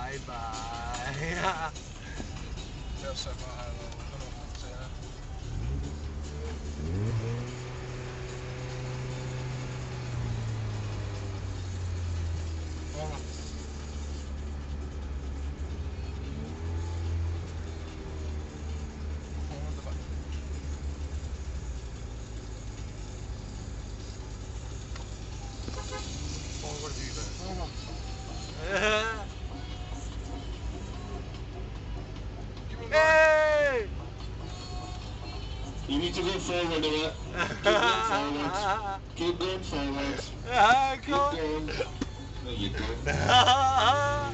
Bye bye. Kaya sa mga ano, You need to go forward, diba? Keep going forward. Keep going forward. Ah, Keep go. going. There you go. Ah,